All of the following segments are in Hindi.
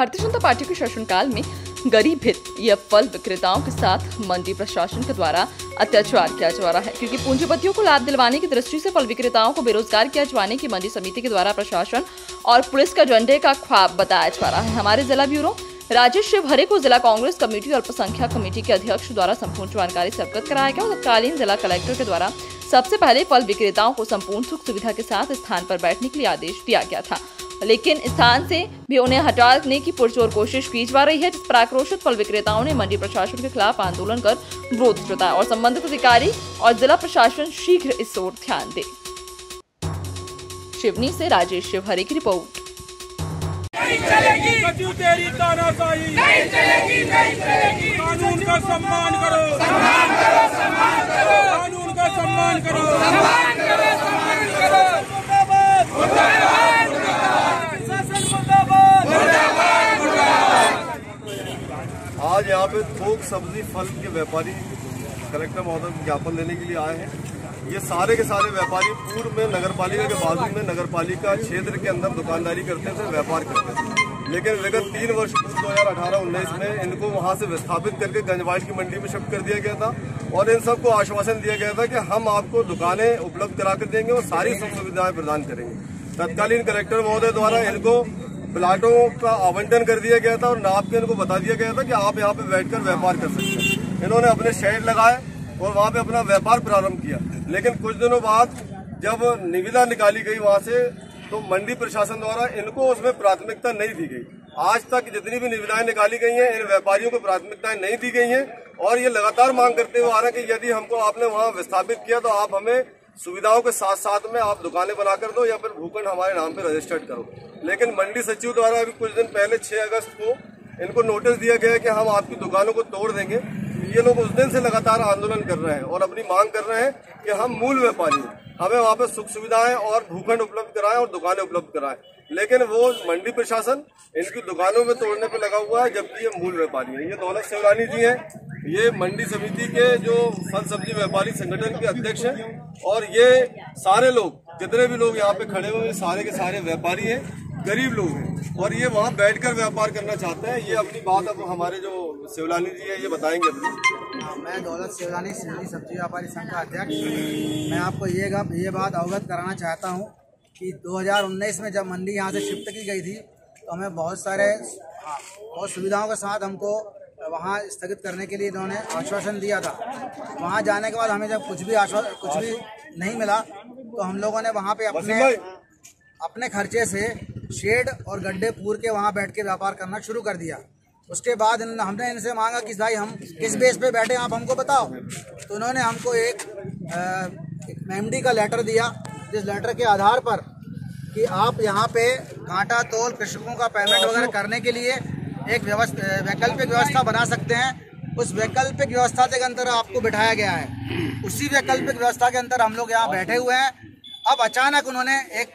भारतीय जनता पार्टी के शासनकाल में गरीब हित, या फल विक्रेताओं के साथ मंडी प्रशासन के द्वारा अत्याचार किया जा रहा है। क्योंकि पूंजीपतियों को लाभ दिलवाने की दृष्टि से फल विक्रेताओं को बेरोजगार किया जाने की मंडी समिति के द्वारा प्रशासन और पुलिस का झंडे का ख्वाब बताया जा रहा है। हमारे जिला ब्यूरो, राजेश शिवहरे को जिला कांग्रेस कमेटी और अल्पसंख्यक कमेटी के अध्यक्ष द्वारा संपूर्ण जानकारी से अवगत कराया गया और तत्कालीन जिला कलेक्टर के द्वारा सबसे पहले फल विक्रेताओं को संपूर्ण सुख सुविधा के साथ स्थान पर बैठने के लिए आदेश दिया गया था। लेकिन स्थान से भी उन्हें हटाने की पुरजोर कोशिश की जा रही है। जिस पर आक्रोशित फल विक्रेताओं ने मंडी प्रशासन के खिलाफ आंदोलन कर विरोध जताया और संबंधित अधिकारी और जिला प्रशासन शीघ्र इस ओर ध्यान दे। शिवनी से राजेश शिवहरे की रिपोर्ट। नहीं चलेगी। तेरी तानाशाही। नहीं चलेगी नहीं चलेगी। कानून का सम्मान करो। सम्मान करो सम्मान करो कानून का सम्मान करो सम्मान करो सम्मान करो मुर्दाबाद मुर्दाबाद शासन मुर्दाबाद आज यहाँ पे थोक, सब्ज़ी, फल के व्यापारी कलेक्टर महोदय ज्ञापन देने के लिए आए हैं। ये सारे के सारे व्यापारी पूर्व में नगर पालिका के बाजू में नगर पालिका क्षेत्र के अंदर दुकानदारी करते थे, व्यापार करते थे। लेकिन विगत तीन वर्ष, दो हज़ार अठारह, उन्नीस में इनको वहाँ से विस्थापित करके गंजवाइश की मंडी में शिफ्ट कर दिया गया था और इन सबको आश्वासन दिया गया था कि हम आपको दुकानें उपलब्ध करा कर देंगे और सारी सुख सुविधाएँ प्रदान करेंगे। तत्कालीन कलेक्टर महोदय द्वारा इनको प्लाटों का आवंटन कर दिया गया था और नाप के इनको बता दिया गया था कि आप यहाँ पे बैठकर व्यापार कर सकते हैं। इन्होंने अपने शेड लगाए और वहाँ पे अपना व्यापार प्रारंभ किया। लेकिन कुछ दिनों बाद जब निविदा निकाली गई वहाँ से तो मंडी प्रशासन द्वारा इनको उसमें प्राथमिकता नहीं दी गई। आज तक जितनी भी निविदाएँ निकाली गई हैं, इन व्यापारियों को प्राथमिकताएँ नहीं दी गई हैं। और ये लगातार मांग करते हुए आ रहे हैं कि यदि हमको आपने वहाँ विस्थापित किया तो आप हमें सुविधाओं के साथ साथ में आप दुकानें बना कर दो या फिर भूखंड हमारे नाम पर रजिस्टर्ड करो। लेकिन मंडी सचिव द्वारा अभी कुछ दिन पहले 6 अगस्त को इनको नोटिस दिया गया कि हम आपकी दुकानों को तोड़ देंगे। ये लोग उस दिन से लगातार आंदोलन कर रहे हैं और अपनी मांग कर रहे हैं कि हम मूल व्यापारी हमें वहाँ पे सुख सुविधाएँ और भूखंड उपलब्ध कराएँ और दुकानें उपलब्ध कराएँ। लेकिन वो मंडी प्रशासन इनकी दुकानों में तोड़ने पे लगा हुआ है, जबकि ये मूल व्यापारी है। ये दौलत सेवरानी जी हैं। ये मंडी समिति के जो फल सब्ज़ी व्यापारी संगठन के अध्यक्ष हैं। और ये सारे लोग, जितने भी लोग यहाँ पे खड़े हुए सारे के सारे व्यापारी हैं। गरीब लोग हैं। और ये वहाँ बैठकर व्यापार करना चाहते हैं। ये अपनी बात अब हमारे जो शिवलानी जी है ये बताएँगे अपनी। हाँ, मैं दौलत शिवलानी सिवनी सब्ज़ी व्यापारी संघ का अध्यक्ष। मैं आपको ये ये बात अवगत कराना चाहता हूँ कि 2019 में जब मंडी यहाँ से शिफ्ट की गई थी तो हमें बहुत सारे हाँ, बहुत सुविधाओं के साथ हमको वहाँ स्थगित करने के लिए इन्होंने आश्वासन दिया था। वहाँ जाने के बाद हमें जब कुछ भी आश्वासन कुछ भी नहीं मिला तो हम लोगों ने वहाँ पे अपने अपने खर्चे से शेड और गड्ढे पूर के वहाँ बैठ के व्यापार करना शुरू कर दिया। उसके बाद हमने इनसे मांगा कि भाई हम किस बेस पे बैठे आप हमको बताओ। तो उन्होंने हमको एक, एम का लेटर दिया जिस लेटर के आधार पर कि आप यहाँ पे कांटा तोल कृषकों का पेमेंट वगैरह करने के लिए एक व्यवस्था वैकल्पिक व्यवस्था बना सकते हैं। उस वैकल्पिक व्यवस्था के अंदर आपको बिठाया गया है। उसी वैकल्पिक व्यवस्था के अंदर हम लोग यहाँ बैठे हुए हैं। अब अचानक उन्होंने एक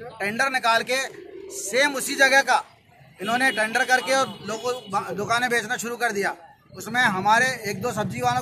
टेंडर निकाल के सेम उसी जगह का इन्होंने टेंडर करके और लोगों दुकानें बेचना शुरू कर दिया। उसमें हमारे एक दो सब्ज़ी वालों